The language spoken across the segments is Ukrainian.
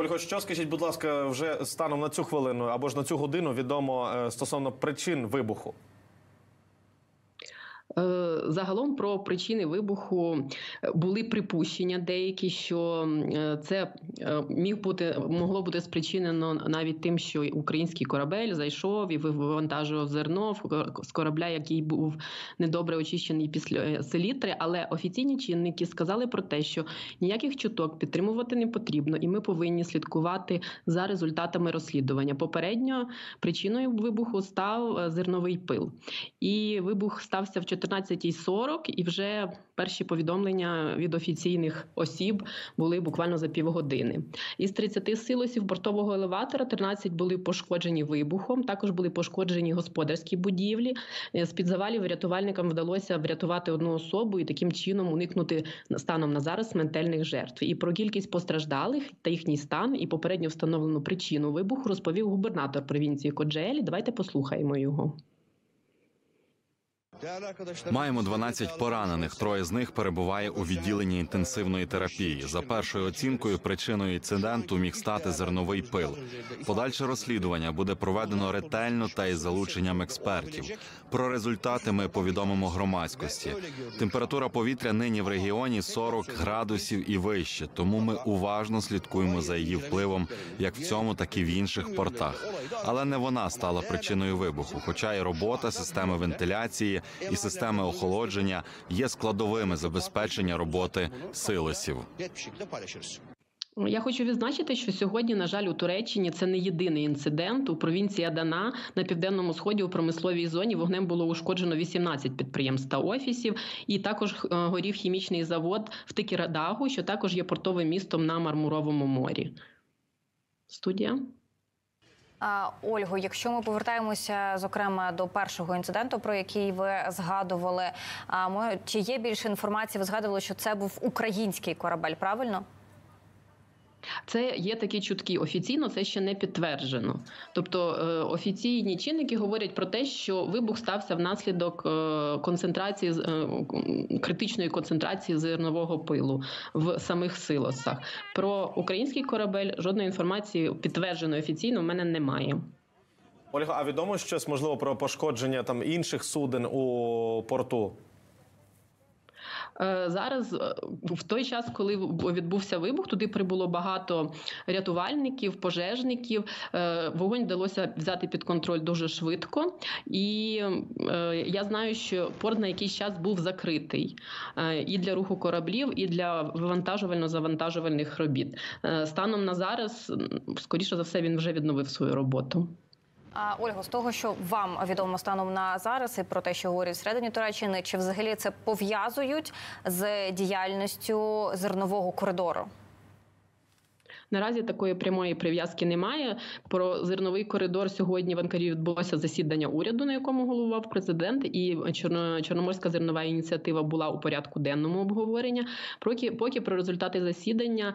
Ольго, що скажіть, будь ласка, вже станом на цю хвилину або ж на цю годину відомо е, стосовно причин вибуху? Е, Загалом про причини вибуху е, були припущення деякі, що е, це міг бути могло бути спричинено навіть тим, що український корабель зайшов і вивантажував зерно з корабля, який був недобре очищений після селітри. Але офіційні чинники сказали про те, що ніяких чуток підтримувати не потрібно, і ми повинні слідкувати за результатами розслідування. Попередньо причиною вибуху став зерновий пил. І вибух стався в 14.40, і вже перші повідомлення від офіційних осіб були буквально за півгодини. Із 30 силосів бортового елеватора 13 були пошкоджені вибухом. Також були пошкоджені господарські будівлі. Е, З під завалів рятувальникам вдалося врятувати одну особу і таким чином уникнути станом на зараз смертельних жертв. І про кількість постраждалих та їхній стан і попередньо встановлену причину вибуху розповів губернатор провінції Коджелі. Давайте послухаємо його. Маємо 12 поранених. Троє з них перебуває у відділенні інтенсивної терапії. За першою оцінкою, причиною інциденту міг стати зерновий пил. Подальше розслідування буде проведено ретельно та із залученням експертів. Про результати ми повідомимо громадськості. Температура повітря нині в регіоні 40 градусів і вище, тому ми уважно слідкуємо за її впливом як в цьому, так і в інших портах. Але не вона стала причиною вибуху, хоча і робота системи вентиляції і системи охолодження є складовими забезпечення роботи силосів. Я хочу відзначити, що сьогодні, на жаль, у Туреччині це не єдиний інцидент. У провінції Адана на південному сході у промисловій зоні вогнем було ушкоджено 18 підприємств та офісів, і також е, горів хімічний завод в Тикірадагу, що також є портовим містом на Мармуровому морі. Студія. Ольго, якщо ми повертаємося зокрема до першого інциденту, про який ви згадували, а ми чи є більше інформації? Ви згадували, що це був український корабель, правильно? Це є такі чутки. Офіційно це ще не підтверджено. Тобто е, офіційні чинники говорять про те, що вибух стався внаслідок е, концентрації е, критичної концентрації зернового пилу в самих силосах. Про український корабель жодної інформації підтвердженої офіційно в мене немає. Ольга, а відомо щось можливо про пошкодження там інших суден у порту? Е, Зараз е, в той час, коли відбувся вибух, туди прибуло багато рятувальників, пожежників. Е, Вогонь вдалося взяти під контроль дуже швидко, і я знаю, що порт на якийсь час був закритий і для руху кораблів, і для вивантажувально-завантажувальних робіт. Станом на зараз, скоріше за все, він вже відновив свою роботу. А Ольго, з того, що вам відомо станом на зараз, і про те, що говорять всередині Туреччини, чи взагалі це пов'язують з діяльністю зернового коридору? Наразі такої прямої прив'язки немає. Про зерновий коридор сьогодні в Анкарі відбулося засідання уряду, на якому головував президент, і Чорно- Чорноморська зернова ініціатива була у порядку денному обговорення. Поки, поки про результати засідання,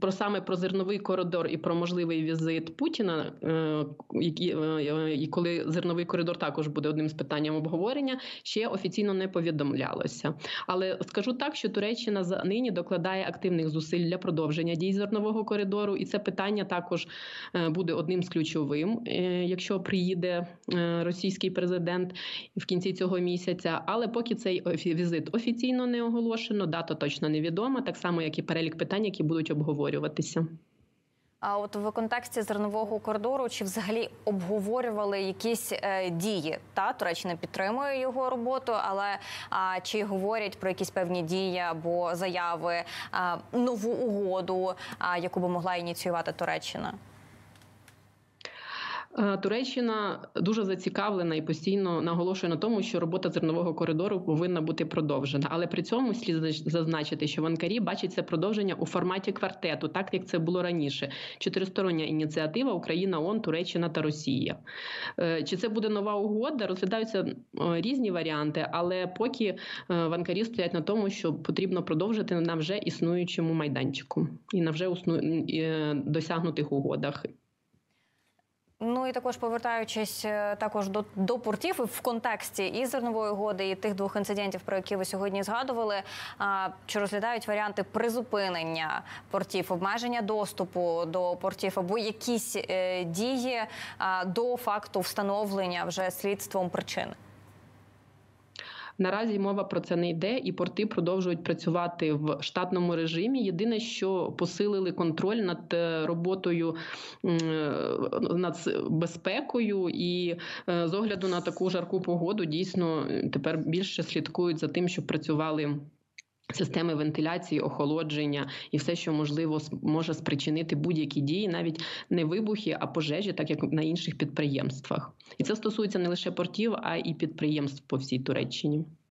про саме про зерновий коридор і про можливий візит Путіна, е, які е, і коли зерновий коридор також буде одним з питанням обговорення, ще офіційно не повідомлялося. Але скажу так, що Туреччина за нині докладає активних зусиль для продовження дій зернового коридору, і це питання також е, буде одним з ключовим, е, якщо приїде е, російський президент в кінці цього місяця. Але поки цей візит офіційно не оголошено, дата точно невідома, так само як і перелік питань, які будуть обговорюватися. А от в контексті зернового коридору чи взагалі обговорювали якісь е, дії? Та Туреччина підтримує його роботу, але а, чи говорять про якісь певні дії або заяви, а, нову угоду, а, яку би могла ініціювати Туреччина? Е, Туреччина дуже зацікавлена і постійно наголошує на тому, що робота зернового коридору повинна бути продовжена. Але при цьому слід зазначити, що в Анкарі це продовження у форматі квартету, так як це було раніше. Чотиристороння ініціатива Україна, ООН, Туреччина та Росія. Е, Чи це буде нова угода? Розглядаються е, різні варіанти, але поки в Анкарі стоять на тому, що потрібно продовжити на вже існуючому майданчику і на вже досягнутих угодах. Ну і також повертаючись е, також до, до портів в контексті і зернової угоди, і тих двох інцидентів, про які ви сьогодні згадували, а, чи розглядають варіанти призупинення портів, обмеження доступу до портів або якісь е, дії а, до факту встановлення вже слідством причини. Наразі мова про це не йде, і порти продовжують працювати в штатному режимі. Єдине, що посилили контроль над е, роботою е, над безпекою, і е, з огляду на таку жарку погоду дійсно тепер більше слідкують за тим, щоб працювали. Системи вентиляції, охолодження і все, що можливо може спричинити будь-які дії, навіть не вибухи, а пожежі, так як на інших підприємствах. І це стосується не лише портів, а і підприємств по всій Туреччині.